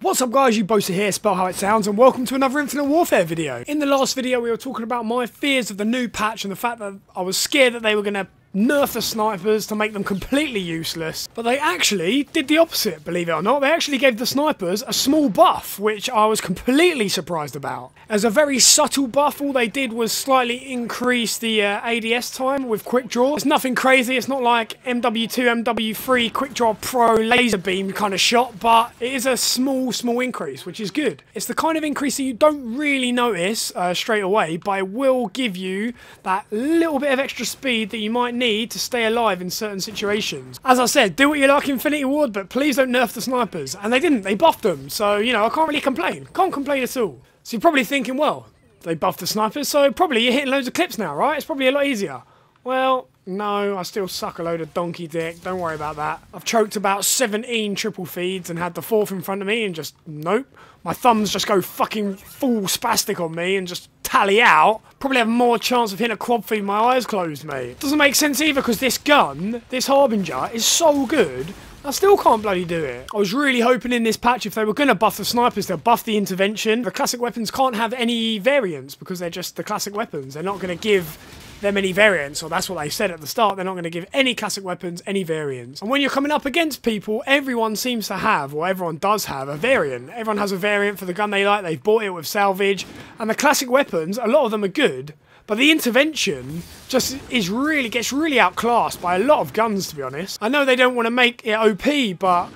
What's up guys, you Bosa here, spell how it sounds, and welcome to another Infinite Warfare video. In the last video we were talking about my fears of the new patch and the fact that I was scared that they were going to nerf the snipers to make them completely useless. But they actually did the opposite, believe it or not. They actually gave the snipers a small buff, which I was completely surprised about. As a very subtle buff, all they did was slightly increase the uh, ADS time with quick draw. It's nothing crazy, it's not like MW2, MW3 quick draw pro laser beam kind of shot, but it is a small, small increase, which is good. It's the kind of increase that you don't really notice uh, straight away, but it will give you that little bit of extra speed that you might need to stay alive in certain situations. As I said, do what you like Infinity Ward, but please don't nerf the snipers. And they didn't, they buffed them, so, you know, I can't really complain. Can't complain at all. So you're probably thinking, well, they buffed the snipers, so probably you're hitting loads of clips now, right? It's probably a lot easier. Well, no, I still suck a load of donkey dick. Don't worry about that. I've choked about 17 triple feeds and had the fourth in front of me and just, nope. My thumbs just go fucking full spastic on me and just tally out. Probably have more chance of hitting a quad feed my eyes closed, mate. Doesn't make sense either because this gun, this Harbinger, is so good I still can't bloody do it. I was really hoping in this patch if they were going to buff the snipers, they'll buff the intervention. The classic weapons can't have any variants because they're just the classic weapons. They're not going to give them any variants, or that's what they said at the start. They're not going to give any classic weapons any variants. And when you're coming up against people, everyone seems to have, or everyone does have, a variant. Everyone has a variant for the gun they like. They've bought it with salvage. And the classic weapons, a lot of them are good. But the intervention just is really gets really outclassed by a lot of guns, to be honest. I know they don't want to make it OP, but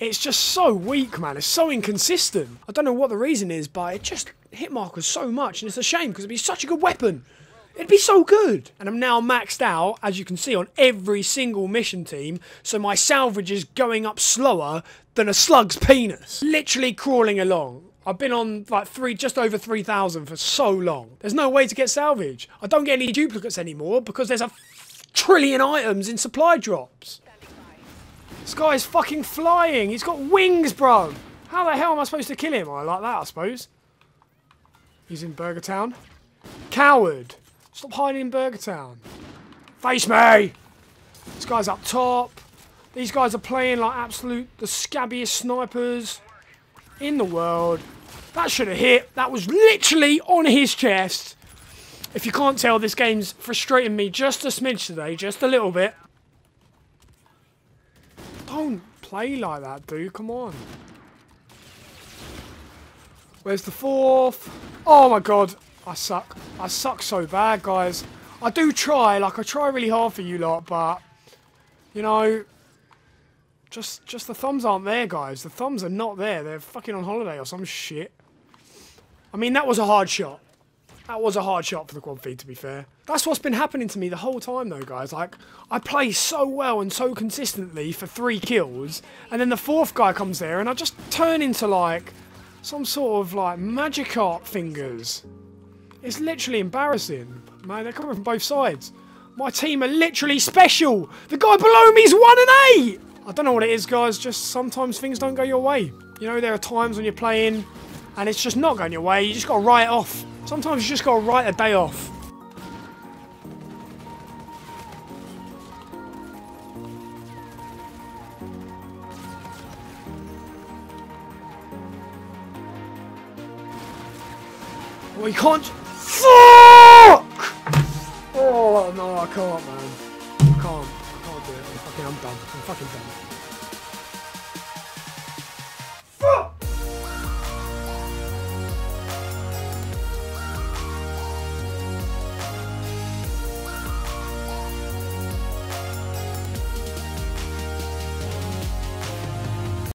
it's just so weak, man. It's so inconsistent. I don't know what the reason is, but it just hit markers so much, and it's a shame because it'd be such a good weapon. It'd be so good. And I'm now maxed out, as you can see, on every single mission team, so my salvage is going up slower than a slug's penis. Literally crawling along. I've been on like three, just over 3,000 for so long. There's no way to get salvage. I don't get any duplicates anymore because there's a trillion items in supply drops. This guy's fucking flying. He's got wings, bro. How the hell am I supposed to kill him? I like that, I suppose. He's in Burger Town. Coward. Stop hiding in Burger Town. Face me! This guy's up top. These guys are playing like absolute the scabbiest snipers in the world. That should have hit. That was literally on his chest. If you can't tell, this game's frustrating me just a smidge today. Just a little bit. Don't play like that, dude. Come on. Where's the fourth? Oh my god. I suck. I suck so bad, guys. I do try. Like, I try really hard for you lot, but... You know, just, just the thumbs aren't there, guys. The thumbs are not there. They're fucking on holiday or some shit. I mean, that was a hard shot. That was a hard shot for the quad feed, to be fair. That's what's been happening to me the whole time, though, guys. Like, I play so well and so consistently for three kills, and then the fourth guy comes there, and I just turn into, like, some sort of, like, magic art fingers. It's literally embarrassing. Man, they're coming from both sides. My team are literally special. The guy below me is 1 and 8. I don't know what it is, guys. Just sometimes things don't go your way. You know, there are times when you're playing and it's just not going your way. You just got to write it off. Sometimes you just got to write a day off. Well, you can't... Fuck! Oh, no, I can't, man. I can't. I can't do it. I'm fucking, I'm done. I'm fucking done.